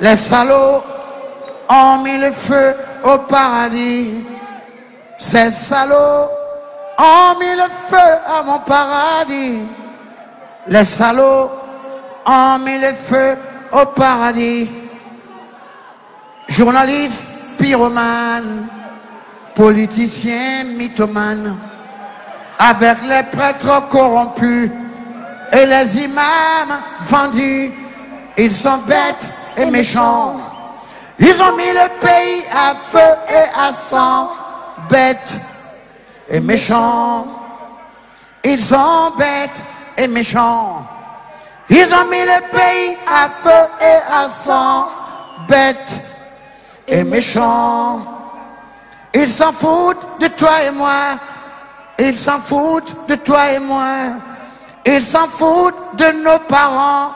Les salauds ont mis le feu au paradis. Ces salauds ont mis le feu à mon paradis. Les salauds ont mis le feu au paradis. Journalistes, pyromanes, politiciens, mythomanes, avec les prêtres corrompus et les imams vendus, ils sont bêtes et méchants. Ils ont mis le pays à feu et à sang, bêtes et méchants. Ils sont bêtes et méchants. Ils ont mis le pays à feu et à sang, bêtes et méchants. Ils s'en foutent de toi et moi. Ils s'en foutent de toi et moi. Ils s'en foutent de nos parents.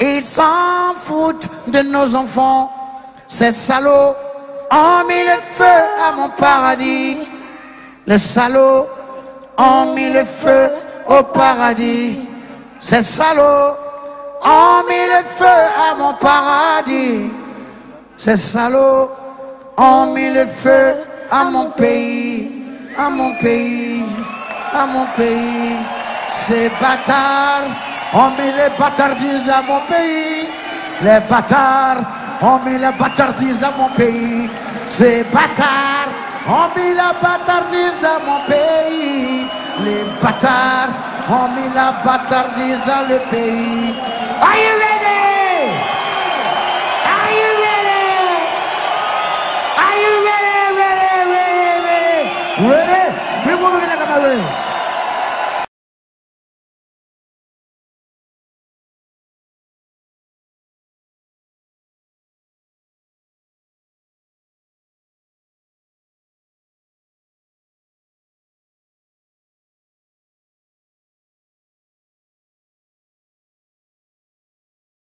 Ils s'en foutent de nos enfants. Ces salauds ont mis le feu à mon paradis. Les salauds ont mis le feu au paradis. Ces salauds ont mis le feu à mon paradis. Ces salauds ont mis le feu à mon pays, à mon pays, à mon pays. Ces bâtards ont mis les bâtardises dans mon pays. Les bâtards ont mis les bâtardises dans mon pays. Ces bâtards ont mis la bâtardise dans mon pays. Les bâtards ont mis la bâtardise dans le pays. Are you ready? Are you ready? Are you ready? Ready, ready, ready?